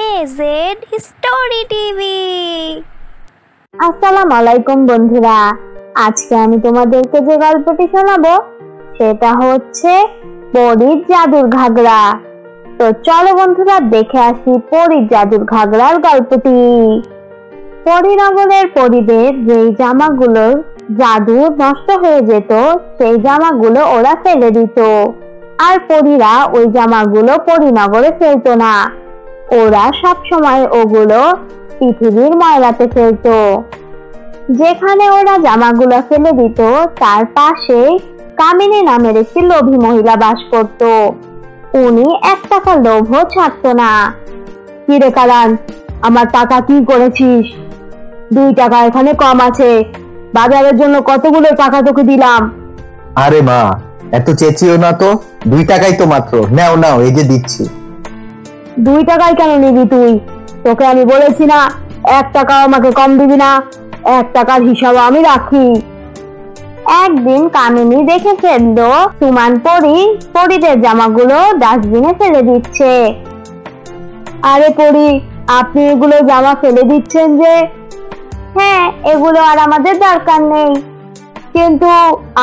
AZ story TV আসসালামু আলাইকুম বন্ধুরা। আজকে আমি তোমাদেরকে যে গল্পটি শোনাবো, সেটা হচ্ছে পরীর জাদুর ঘাগরা। তো চলো বন্ধুরা, দেখে আসি পরীর জাদুর ঘাগরার গল্পটি। পরীনগরের পরিদের যেই জামাগুলোর জাদু নষ্ট হয়ে যেত, সেই জামাগুলো ওরা ফেলে দিত। আর পরীরা ওই জামাগুলো পরীনগরে ফেলতো না। ওরা সব সময় ওগুলো পৃথিবীর ময়লাতে ফেলতো। যেখানে ওরা জামাগুলো ফেলে দিত, তার পাশে কামিনী নামের একটি লোভী মহিলা বাস করত। উনি এক টাকা লোভও ছাড়তো না। কিরে কালান, আমার টাকা কি করেছিস? দুই টাকা এখানে কম আছে। বাজারের জন্য কতগুলো টাকা তোকে দিলাম? আরে মা, এত চেঁচিও না তো। দুই টাকাই তো মাত্র। নাও নাও, এই যে দিচ্ছি। দুই টাকায় কেন নিবি তুই? তোকে আমি বলেছি না, এক টাকাও আমাকে কম দিবি না, এক টাকার হিসাব আমি রাখি। একদিন কামিনী দেখে ফেলল, সুমান পরি, পরিদের জামাগুলো ডাস্টবিনে ফেলে দিচ্ছে। আরে পরি, আপনি এগুলো জামা ফেলে দিচ্ছেন যে? হ্যাঁ এগুলো আর আমাদের দরকার নেই। কিন্তু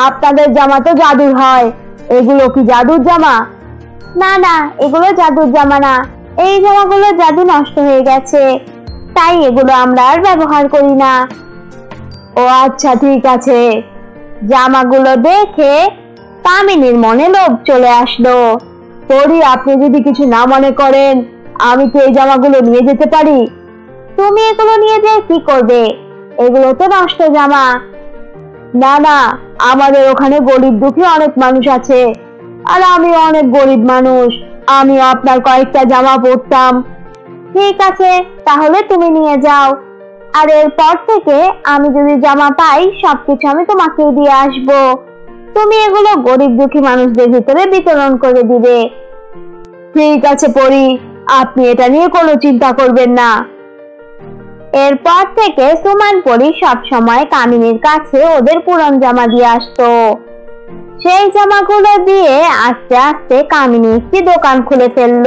আপনাদের জামা তো জাদুর হয়। এগুলো কি জাদুর জামা? না না, এগুলো জাদুর জামা না। এই জামাগুলো জাদু নষ্ট হয়ে গেছে। তাই এগুলো আমরা আর ব্যবহার করি না। ও আচ্ছা ঠিক আছে। জামাগুলো দেখে কামিনীর মনে লোভ চলে আসলো। পরি, আপনি যদি কিছু না মনে করেন, আমি তো এই জামাগুলো নিয়ে যেতে পারি। তুমি এগুলো নিয়ে যেয়ে কি করবে? এগুলো তো নষ্ট জামা। না না, আমাদের ওখানে গরিব দুঃখী অনেক মানুষ আছে। আর আমি অনেক গরিব মানুষ। আমি আপনার কয়েকটা জামা পরতাম। ঠিক আছে, তাহলে তুমি নিয়ে যাও। আর এরপর থেকে আমি যদি জামা পাই, সবকিছু আমি তোমাকে দিয়ে আসব। তুমি এগুলো গরিব দুঃখী মানুষদের ভিতরে বিতরণ করে দিবে। ঠিক আছে, পরি, আপনি এটা নিয়ে কোনো চিন্তা করবেন না। এরপর থেকে সুমান পরি সব সময় কামিনীর কাছে ওদের পুরন জামা দিয়ে আসতো। সেই জামাগুলো দিয়ে আস্তে আস্তে কামিনী একটি দোকান খুলে ফেলল।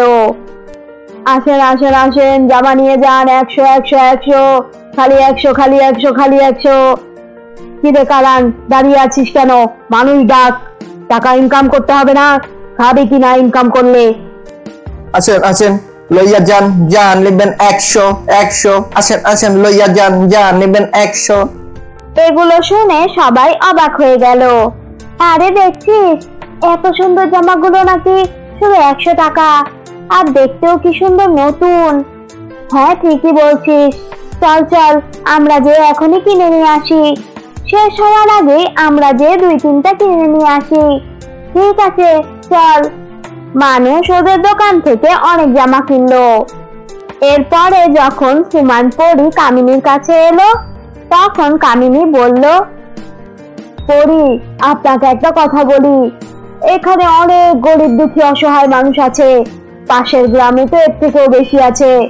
আসেন আসেন আসেন জামা নিয়ে যান একশো একশো একশো খালি একশো খালি একশো খালি একশো। কি রে কালান দাঁড়িয়ে আছিস কেন? মানুষ ডাক। টাকা ইনকাম করতে হবে না? খাবে কি না ইনকাম করলে? আসেন আসেন লইয়া যান যান নেবেন একশো একশো। আসেন আসেন লইয়া যান যান নেবেন একশো। এগুলো শুনে সবাই অবাক হয়ে গেল। আরে দেখছিস এত সুন্দর জামাগুলো নাকি শুধু একশো টাকা। আর দেখতেও কি সুন্দর নতুন। হ্যাঁ ঠিকই বলছিস। চল চল, আমরা যে এখনই কিনে নিয়ে আসি। শেষ হওয়ার আগে আমরা যে দুই তিনটা কিনে নিয়ে আসি। ঠিক আছে, চল। মানুষ ওদের দোকান থেকে অনেক জামা কিনলো। এরপরে যখন সুমান পরি কামিনীর কাছে এলো, তখন কামিনী বলল পরি আপনাকে একটা কথা বলি। এখানে অনেক গরিব দুঃখী অসহায় মানুষ আছে। পাশের গ্রামে তো এর থেকেও বেশি আছে।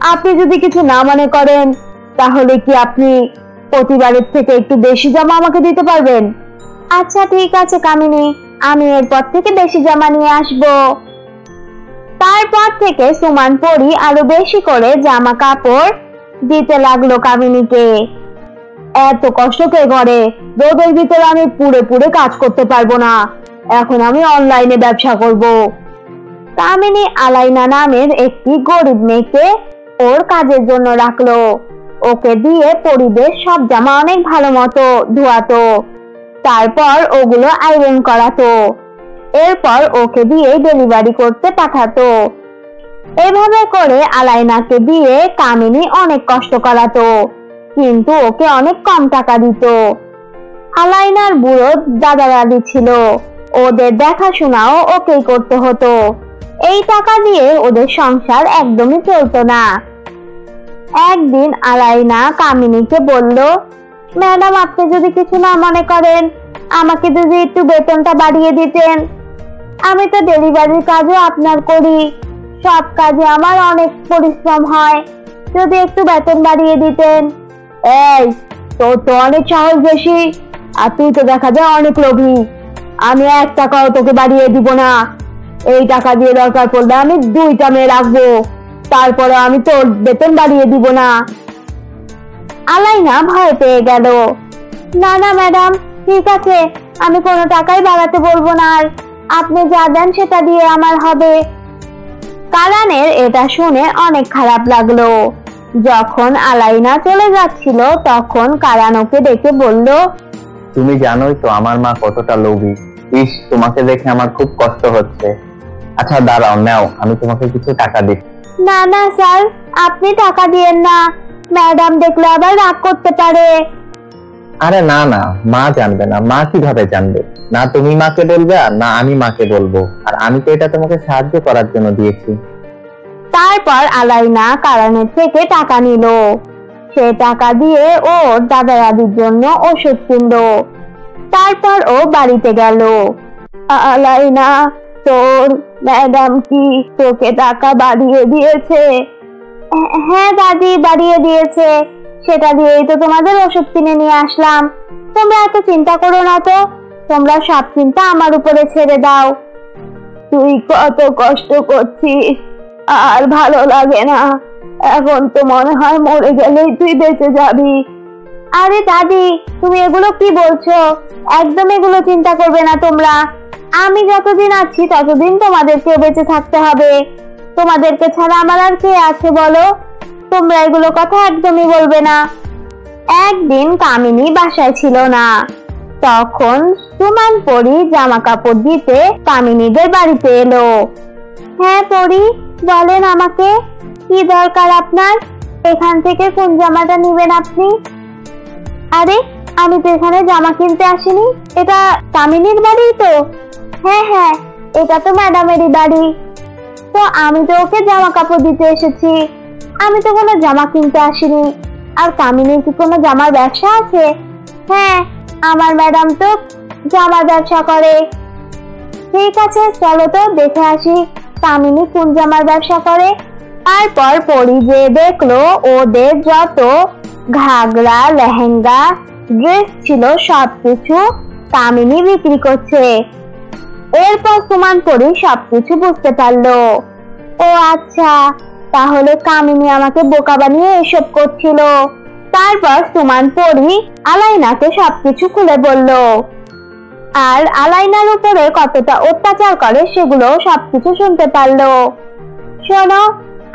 আপনি যদি কিছু না মনে করেন, তাহলে কি আপনি প্রতিবারের থেকে একটু বেশি জামা আমাকে দিতে পারবেন? আচ্ছা ঠিক আছে, কামিনী। আমি এরপর থেকে বেশি জামা নিয়ে আসব। তারপর থেকে সুমান পরি আরও বেশি করে জামা কাপড় দিতে লাগল কামিনীকে। এত কষ্ট কে করে? রোদের ভিতরে আমি পুড়ে পুড়ে কাজ করতে পারব না। এখন আমি অনলাইনে ব্যবসা করব। কামিনী আলাইনা নামের একটি গরিব মেয়েকে ওর কাজের জন্য রাখল। ওকে দিয়ে পরিবেশ সব জামা অনেক ভালো মতো ধোয়াতো। তারপর ওগুলো আয়রন করাতো। এরপর ওকে দিয়ে ডেলিভারি করতে পাঠাতো। এভাবে করে আলাইনাকে দিয়ে কামিনী অনেক কষ্ট করাতো। কিন্তু ওকে অনেক কম টাকা দিত। আলাইনার বুড়ো দাদা দাদি ছিল ওদের দেখাশোনাও ওকেই করতে হতো। এই টাকা দিয়ে ওদের সংসার একদমই চলতো না। একদিন আলাইনা কামিনীকে বলল, ম্যাডাম, আপনি যদি কিছু না মনে করেন, আমাকে যদি একটু বেতনটা বাড়িয়ে দিতেন। আমি তো ডেলিভারির কাজও আপনার করি। সব কাজে আমার অনেক পরিশ্রম হয়। যদি একটু বেতন বাড়িয়ে দিতেন এই, তোর তো অনেক সাহস বেশি। আর তুই তো দেখা যায় অনেক লোভী। আমি এক টাকাও তোকে বাড়িয়ে দিব না। এই টাকা দিয়ে দরকার পড়লে আমি দুইটা মেয়ে রাখব। তারপরে আমি তোর বেতন বাড়িয়ে দিব না। আলাইনা ভয় পেয়ে গেল। না না, ম্যাডাম, ঠিক আছে। আমি কোনো টাকাই বাড়াতে বলব না আর। আপনি যা দেন সেটা দিয়ে আমার হবে। কারানের এটা শুনে অনেক খারাপ লাগল। যখন আলাইনা চলে যাচ্ছিল তখন কারান ওকে ডেকে বলল তুমি জানোই তো আমার মা কতটা লোভী। ইস তোমাকে দেখে আমার খুব কষ্ট হচ্ছে। আচ্ছা দাঁড়াও নাও আমি তোমাকে কিছু টাকা দিচ্ছি না না স্যার আপনি টাকা দিয়েন না। ম্যাডাম দেখলে আবার রাগ করতে পারে। আরে না না মা জানবে না। মা কীভাবে জানবে? না তুমি মাকে বলবে আর না আমি মাকে বলব। আর আমি তো এটা তোমাকে সাহায্য করার জন্য দিয়েছি। তারপর আলাইনা কারানের থেকে টাকা নিল। সে টাকা দিয়ে ও দাদা দাদির জন্য ওষুধ কিনলো। তারপর ও বাড়িতে গেল। আলাইনা তোর ম্যাডাম কি তোকে টাকা বাড়িয়ে দিয়েছে? হ্যাঁ, দাদি বাড়িয়ে দিয়েছে। সেটা দিয়েই তো তোমাদের ওষুধ কিনে নিয়ে আসলাম। তোমরা এত চিন্তা করো না তো তোমরা সব চিন্তা আমার উপরে ছেড়ে দাও। তুই কত কষ্ট করছিস আর ভালো লাগে না। এখন তো মনে হয় মরে গেলেই তুই বেঁচে যাবি। আরে দাদি, তুমি এগুলো কি বলছো? একদম এগুলো চিন্তা করবে না তোমরা। আমি যতদিন আছি, ততদিন তোমাদেরকে বেঁচে থাকতে হবে। তোমাদেরকে ছাড়া আমার আর কে আছে বলো? তোমরা এগুলো কথা একদমই বলবে না। একদিন কামিনী বাসায় ছিল না। তখন সুমান পরি জামা কাপড় দিতে কামিনীদের বাড়িতে এলো। হ্যাঁ পরি বলেন আমাকে, কি দরকার আপনার? এখান থেকে কোন জামাটা নেবেন আপনি? আরে, আমি তো এখানে জামা কিনতে আসিনি। এটা কামিনীর বাড়ি তো? হ্যাঁ হ্যাঁ এটা তো ম্যাডামেরই বাড়ি। তো আমি তো ওকে জামা কাপড় দিতে এসেছি। আমি তো কোনো জামা কিনতে আসিনি। আর কামিনীর কি কোনো জামার ব্যবসা আছে? হ্যাঁ আমার ম্যাডাম তো জামার ব্যবসা করে। ঠিক আছে, চলো তো দেখে আসি। কামিনী কোন জামার ব্যবসা করে? তারপর পরি যে দেখল ওদের যত ঘাগরা, লেহেঙ্গা ড্রেস ছিল, সবকিছু কামিনী বিক্রি করছে। এরপর সুমান পরি সবকিছু বুঝতে পারল। ও আচ্ছা তাহলে কামিনী আমাকে বোকা বানিয়ে এসব করছিল। তারপর সুমান পরি আলাইনাকে সবকিছু খুলে বলল। আর আলাইনার উপরে কতটা অত্যাচার করে সেগুলো সবকিছু শুনতে পারল। শোনো,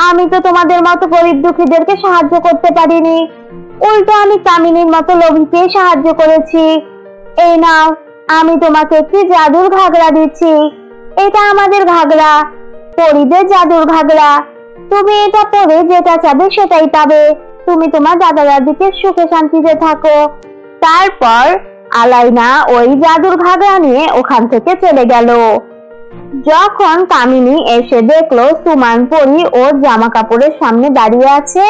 আমি তো তোমাদের মতো গরিব দুঃখীদেরকে সাহায্য করতে পারিনি। উল্টো আমি কামিনীর মতো লোভীকে সাহায্য করেছি। এই নাও, আমি তোমাকে একটি জাদুর ঘাগড়া দিচ্ছি। এটা আমাদের ঘাগড়া পরিদের জাদুর ঘাগড়া তুমি এটা পরে যেটা চাবে সেটাই পাবে। তুমি তোমার দাদা দাদিকে সুখে শান্তিতে থাকো। তারপর আলাইনা ওই জাদুর ঘাগরা নিয়ে ওখান থেকে চলে গেল। যখন কামিনী এসে দেখল সুমান পরি ওর জামা কাপড়ের সামনে দাঁড়িয়ে আছে,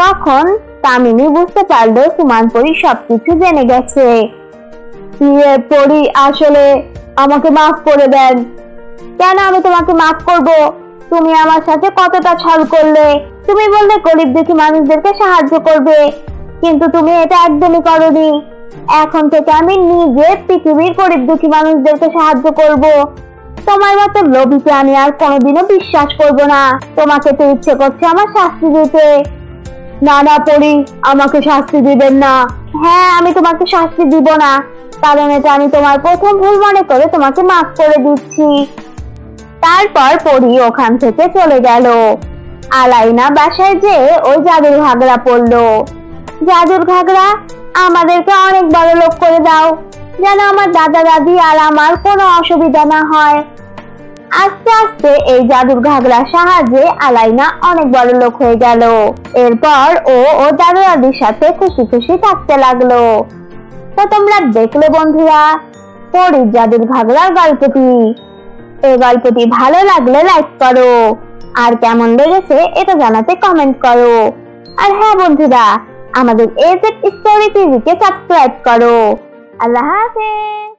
তখন কামিনী বুঝতে পারল সুমান পরি সবকিছু জেনে গেছে। ইয়ে পরি, আসলে আমাকে মাফ করে দেন। কেন আমি তোমাকে মাফ করব? তুমি আমার সাথে কতটা ছল করলে? তুমি বললে গরিব দুঃখী মানুষদেরকে সাহায্য করবে, কিন্তু তুমি এটা একদমই করনি। এখন থেকে আমি নিজে পৃথিবীর গরিব দুঃখী মানুষদেরকে সাহায্য করব। তোমার মতো লোভীকে আমি আর কোনোদিনও বিশ্বাস করব না। তোমাকে তো ইচ্ছে করছে আমার শাস্তি দিতে। না না পড়ি আমাকে শাস্তি দিবেন না। হ্যাঁ আমি তোমাকে শাস্তি দিব না। কারণ এটা আমি তোমার প্রথম ভুল মনে করে তোমাকে মাফ করে দিচ্ছি। তারপর পরি ওখান থেকে চলে গেল। আলাইনা বাসায় যে ওই জাদুর ঘাগরা পড়ল। জাদুর ঘাগরা আমাদেরকে অনেক বড় লোক করে দাও, যেন আমার দাদা, দাদি আর আমার কোনো অসুবিধা না হয়। আস্তে আস্তে এই জাদুর ঘাগরার সাহায্যে আলাইনা অনেক বড় লোক হয়ে গেল। এরপর ও ও দাদা দাদির সাথে খুশি খুশি থাকতে লাগল। তো তোমরা দেখলে বন্ধুরা, পরির জাদুর ঘাগরার গল্পটি। এই গল্পটি ভালো লাগলে লাইক করো, আর কেমন লেগেছে এটা জানাতে কমেন্ট করো। আর হ্যাঁ বন্ধুরা আমাদের এজেড স্টোরি টিভিকে সাবস্ক্রাইব করো। আল্লাহ হাফেজ।